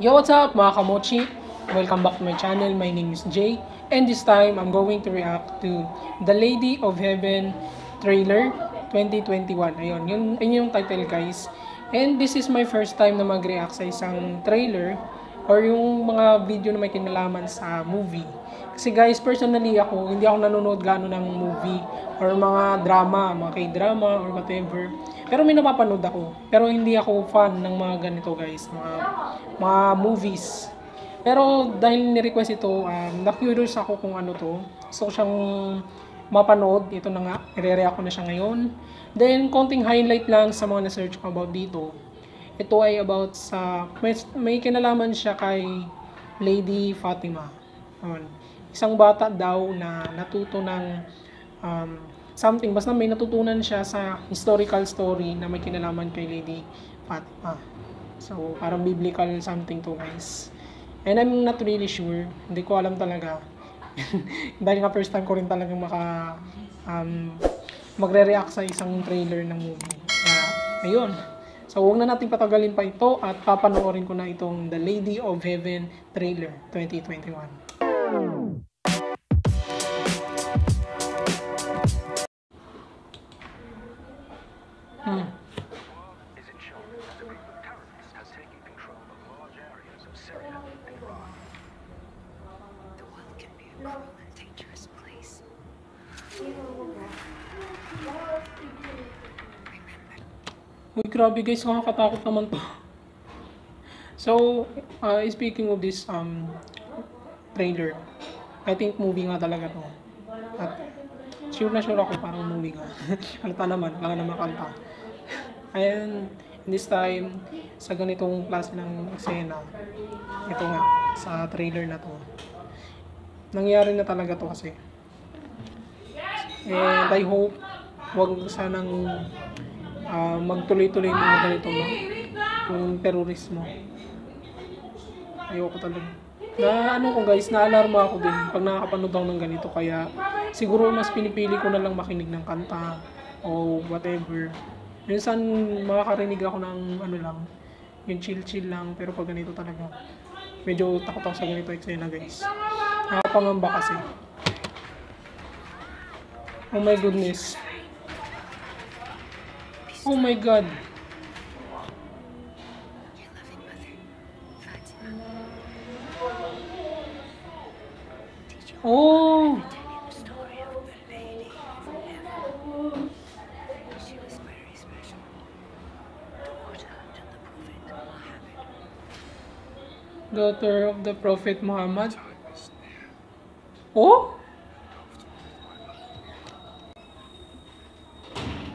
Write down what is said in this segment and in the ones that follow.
Yo, what's up mga kamochi? Welcome back to my channel. My name is Jay. And this time, I'm going to react to The Lady of Heaven trailer 2021. Ayun, yun, yun yung title guys. And this is my first time na mag-react sa isang trailer or yung mga video na may kinalaman sa movie. Kasi guys, personally ako, hindi ako nanonood gaano ng movie or mga drama, mga k-drama or whatever. Pero may napapanood ako. Pero hindi ako fan ng mga ganito guys, mga, mga movies. Pero dahil ni-request ito, um, na-curious ako kung ano to. So siyang mapanood. Ito na nga, i-react ko na siya ngayon. Then, konting highlight lang sa mga na-search ko about dito. Ito ay about sa, may, may kinalaman siya kay Lady Fatima. Ayun. Isang bata daw na natuto ng um, something. Basta may natutunan siya sa historical story na may kinalaman kay Lady Fatima. So, parang biblical something to guys. And I'm not really sure. Hindi ko alam talaga. Dahil nga first time ko rin talagang maka um, magre-react sa isang trailer ng movie. Kaya, ayun. So, huwag na natin patagalin pa ito at papanoorin ko na itong The Lady of Heaven trailer 2021. Hmm. Uy, grabe guys, nakakatakot naman to. So, uh, speaking of this um, trailer, I think movie nga talaga to. At sure na sure ako parang movie nga. Halata naman, wala naman kanta. And this time, sa ganitong klase ng eksena, ito nga, sa trailer na to. Nangyari na talaga to kasi. And I hope, wag sanang ah, magtuloy-tuloy mga ganito no? yung terrorismo. Ayoko talaga. Na ano ko guys, naalarma ako din pag nakakapanood ako ng ganito kaya siguro mas pinipili ko na lang makinig ng kanta o whatever. Minsan makakarinig ako ng ano lang, yung chill-chill lang pero pag ganito talaga medyo takot ako sa ganito eksena guys. Nakapangamba kasi. Oh my goodness. She was very special. Daughter to the Prophet Muhammad. Daughter of the Prophet Muhammad. Oh?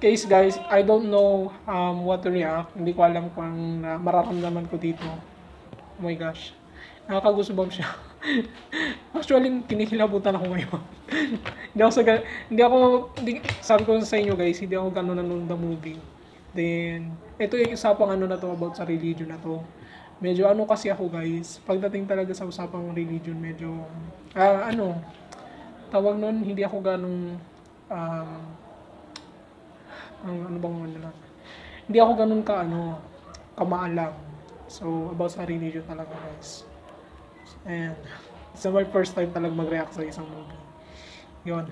case guys, I don't know um, what to react. Hindi ko alam kung uh, mararamdaman ko dito. Oh my gosh. Nakakagusubam siya. Actually, kinikilabutan ako ngayon. hindi ako sa hindi ako hindi, sabi ko sa inyo guys, hindi ako gano'n nanonood ng movie. Then, ito yung usapang ano na to about sa religion na to. Medyo ano kasi ako guys, pagdating talaga sa usapang religion, medyo, ah, ano, tawag nun, hindi ako ganong, um, ang ano bang ano lang. Hindi ako ganun ka ano, kamaalam. So, about sa religion talaga guys. And, it's my first time talaga mag-react sa isang movie. Yun.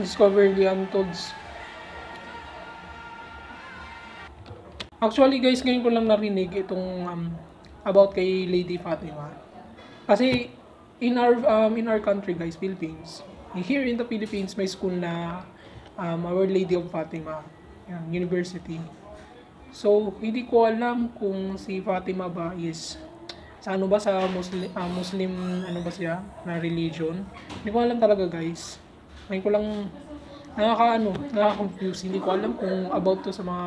Discover the Untolds. Actually guys, ngayon ko lang narinig itong um, about kay Lady Fatima. Kasi in our um, in our country guys, Philippines, here in the Philippines, may school na um, Our Lady of Fatima, yan, University. So, hindi ko alam kung si Fatima ba is sa ano ba sa Muslim, Muslim ano ba siya na religion. Hindi ko alam talaga guys. Ngayon ko lang nakaka ano, nakaka-confuse. Hindi ko alam kung about to sa mga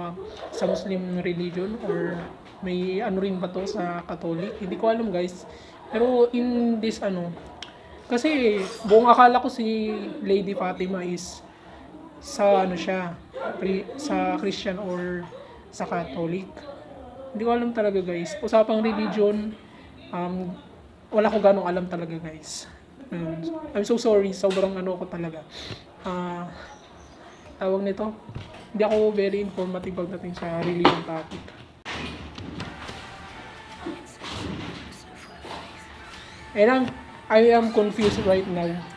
sa Muslim religion or may ano rin ba to sa Catholic. Hindi ko alam guys. Pero in this ano, kasi buong akala ko si Lady Fatima is sa ano siya, pri- sa Christian or sa Catholic. Hindi ko alam talaga guys. Usapang religion, um, wala ko ganong alam talaga guys. I'm so sorry, sobrang ano ko talaga. Ah, tawag nito, hindi ako very informative pagdating sa religion topic. And I'm, I am confused right now.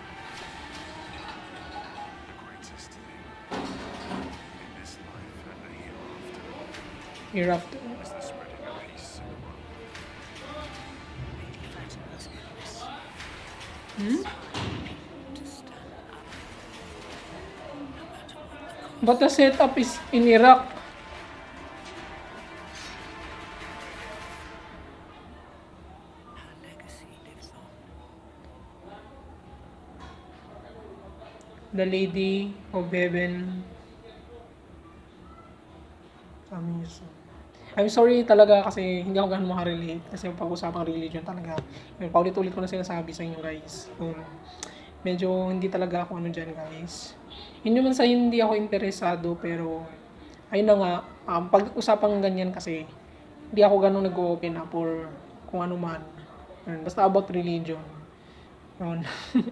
hereafter cost. But the setup is in Iraq. The Lady of Heaven. Diyos. I'm sorry talaga kasi hindi ako ganun makarelate kasi pag-usapang religion talaga. Yun, paulit-ulit ko na sinasabi sa inyo guys. Um, medyo hindi talaga ako ano dyan guys. Hindi naman sa hindi ako interesado pero ayun na nga, um, pag-usapang ganyan kasi hindi ako ganun nag-open up or kung ano man. Yun, basta about religion. Yun.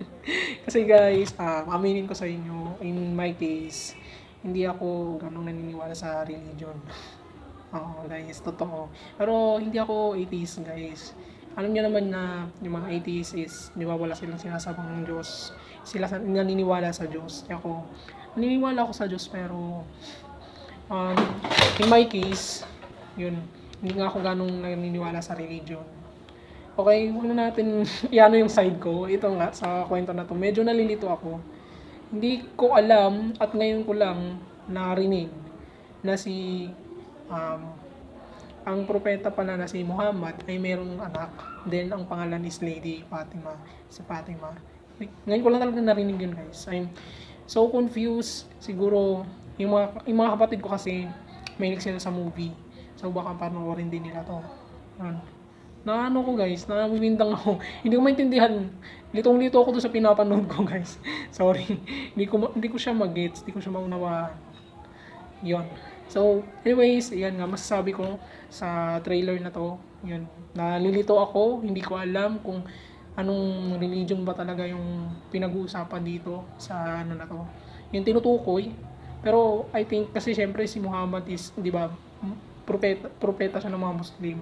Kasi guys, um, aminin ko sa inyo, in my case, hindi ako ganun naniniwala sa religion. Oo guys, totoo. Pero hindi ako atheist guys. Alam niyo naman na yung mga atheist is, di ba wala silang sinasabang ng Diyos. Sila sa, naniniwala sa Diyos. Ako, naniniwala ako sa Diyos pero um, in my case, yun, hindi nga ako ganong naniniwala sa religion. Okay, muna natin iano yung side ko. Ito nga, sa kwento na to, medyo nalilito ako. Hindi ko alam at ngayon ko lang narinig na si um, ang propeta pala na si Muhammad ay merong anak. Then, ang pangalan is Lady Fatima. Si Fatima. Ngayon ko lang talaga narinig yun, guys. I'm so confused. Siguro, yung mga, yung mga kapatid ko kasi, mahilig sila sa movie. So, baka panoorin din nila to. Yan. Na ko guys, namimindang ako. Hindi ko maintindihan. Litong-lito ako doon sa pinapanood ko guys. Sorry. hindi ko hindi ko siya mag-gets, hindi ko siya maunawaan. 'Yon. So, anyways, yan nga masasabi ko sa trailer na to. 'Yun. Nalilito ako, hindi ko alam kung anong religion ba talaga yung pinag-uusapan dito sa ano na to. Yung tinutukoy. Pero I think kasi syempre si Muhammad is, 'di ba, propeta propeta siya ng mga Muslim.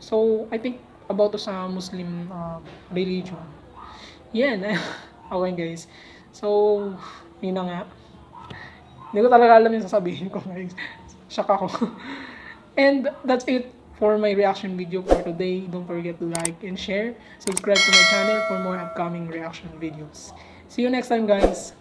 So, I think about to sa Muslim uh, religion. Yan. okay guys. So, yun na nga. Hindi ko talaga alam yung sasabihin ko guys. Shock ako. and that's it for my reaction video for today. Don't forget to like and share. Subscribe to my channel for more upcoming reaction videos. See you next time guys.